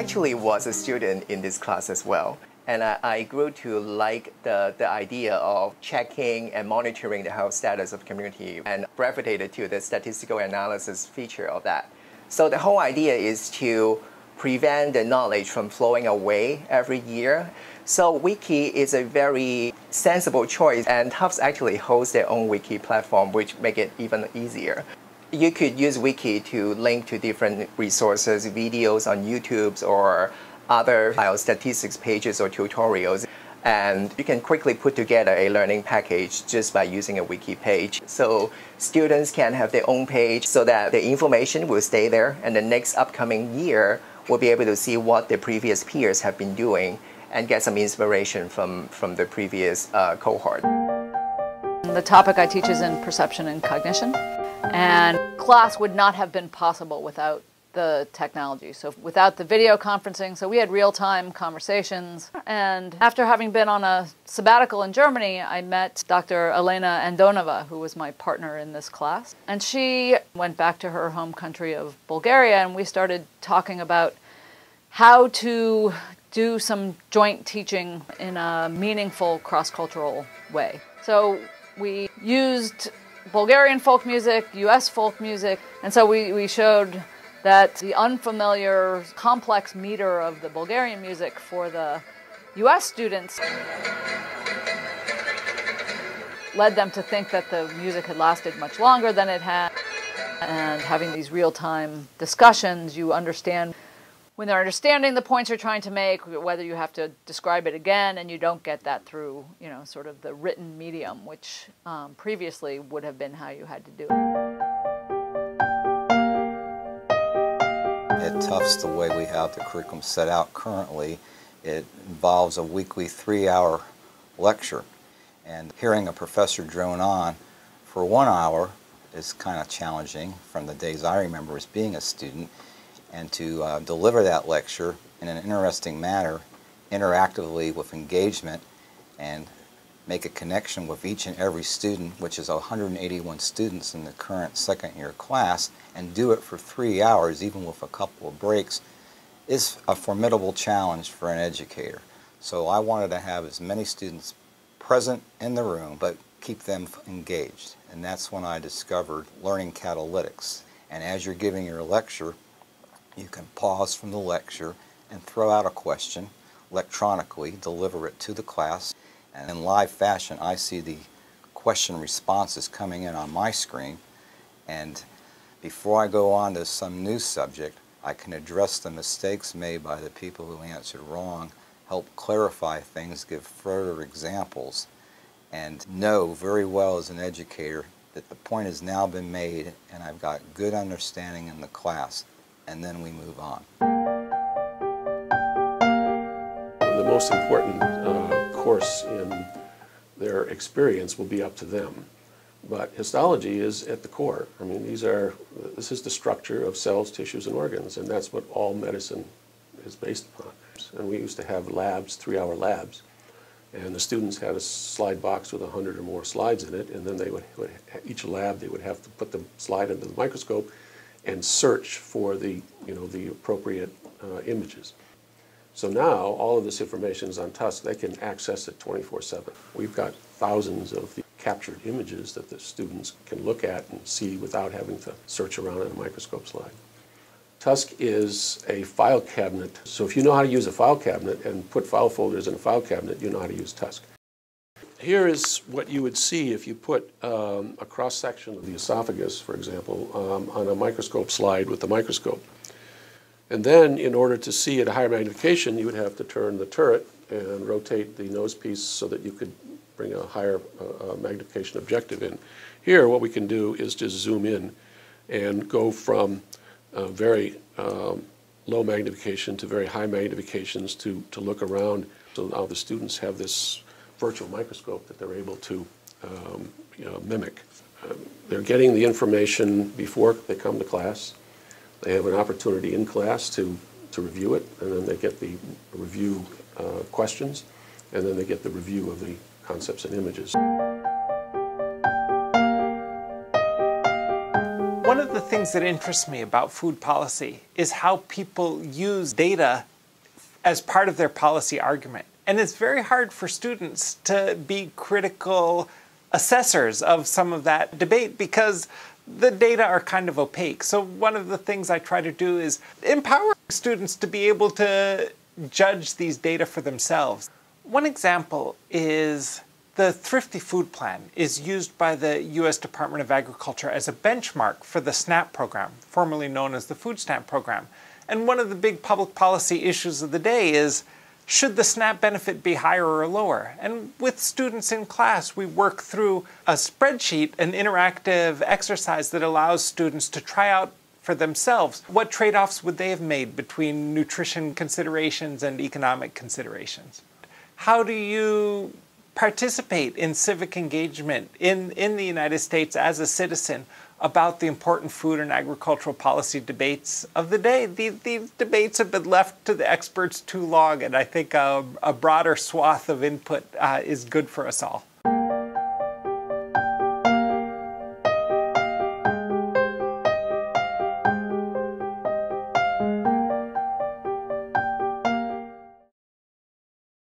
actually was a student in this class as well. And I, I, grew to like the, the idea of checking and monitoring the health status of community and gravitated to the statistical analysis feature of that. So the whole idea is to prevent the knowledge from flowing away every year. So Wiki is a very sensible choice and Tufts actually hosts their own Wiki platform which make it even easier. You could use Wiki to link to different resources, videos on YouTube or other statistics pages or tutorials and you can quickly put together a learning package just by using a wiki page. So students can have their own page so that the information will stay there and the next upcoming year will be able to see what the previous peers have been doing and get some inspiration from, from the previous uh, cohort. The topic I teach is in perception and cognition and class would not have been possible without the technology. So without the video conferencing, so we had real-time conversations. And after having been on a sabbatical in Germany, I met Dr. Elena Andonova, who was my partner in this class. And she went back to her home country of Bulgaria, and we started talking about how to do some joint teaching in a meaningful cross-cultural way. So we used Bulgarian folk music, US folk music, and so we, we showed that the unfamiliar, complex meter of the Bulgarian music for the US students led them to think that the music had lasted much longer than it had. And having these real time discussions, you understand when they're understanding the points you're trying to make, whether you have to describe it again, and you don't get that through, you know, sort of the written medium, which um, previously would have been how you had to do it. At Tufts, the way we have the curriculum set out currently, it involves a weekly three-hour lecture. And hearing a professor drone on for one hour is kind of challenging from the days I remember as being a student. And to uh, deliver that lecture in an interesting manner, interactively with engagement, and make a connection with each and every student, which is 181 students in the current second year class, and do it for three hours, even with a couple of breaks, is a formidable challenge for an educator. So I wanted to have as many students present in the room, but keep them engaged. And that's when I discovered learning catalytics. And as you're giving your lecture, you can pause from the lecture and throw out a question electronically, deliver it to the class, and in live fashion, I see the question responses coming in on my screen. And before I go on to some new subject, I can address the mistakes made by the people who answered wrong, help clarify things, give further examples, and know very well as an educator that the point has now been made and I've got good understanding in the class, and then we move on. The most important uh, course in their experience will be up to them. But histology is at the core. I mean, these are, this is the structure of cells, tissues, and organs, and that's what all medicine is based upon. And we used to have labs, three-hour labs, and the students had a slide box with 100 or more slides in it, and then they would, would each lab, they would have to put the slide into the microscope and search for the, you know, the appropriate uh, images. So now all of this information is on Tusk. They can access it 24-7. We've got thousands of the captured images that the students can look at and see without having to search around in a microscope slide. Tusk is a file cabinet. So if you know how to use a file cabinet and put file folders in a file cabinet, you know how to use Tusk. Here is what you would see if you put um, a cross-section of the esophagus, for example, um, on a microscope slide with the microscope. And then, in order to see at a higher magnification, you would have to turn the turret and rotate the nose piece so that you could bring a higher uh, uh, magnification objective in. Here, what we can do is just zoom in and go from uh, very um, low magnification to very high magnifications to, to look around. So now the students have this virtual microscope that they're able to um, you know, mimic. Uh, they're getting the information before they come to class. They have an opportunity in class to, to review it, and then they get the review uh, questions, and then they get the review of the concepts and images. One of the things that interests me about food policy is how people use data as part of their policy argument. And it's very hard for students to be critical assessors of some of that debate because the data are kind of opaque. So one of the things I try to do is empower students to be able to judge these data for themselves. One example is the Thrifty Food Plan is used by the U.S. Department of Agriculture as a benchmark for the SNAP program, formerly known as the Food Stamp Program. And one of the big public policy issues of the day is should the SNAP benefit be higher or lower? And with students in class, we work through a spreadsheet, an interactive exercise that allows students to try out for themselves what trade offs would they have made between nutrition considerations and economic considerations. How do you participate in civic engagement in, in the United States as a citizen about the important food and agricultural policy debates of the day. These, these debates have been left to the experts too long, and I think a, a broader swath of input uh, is good for us all.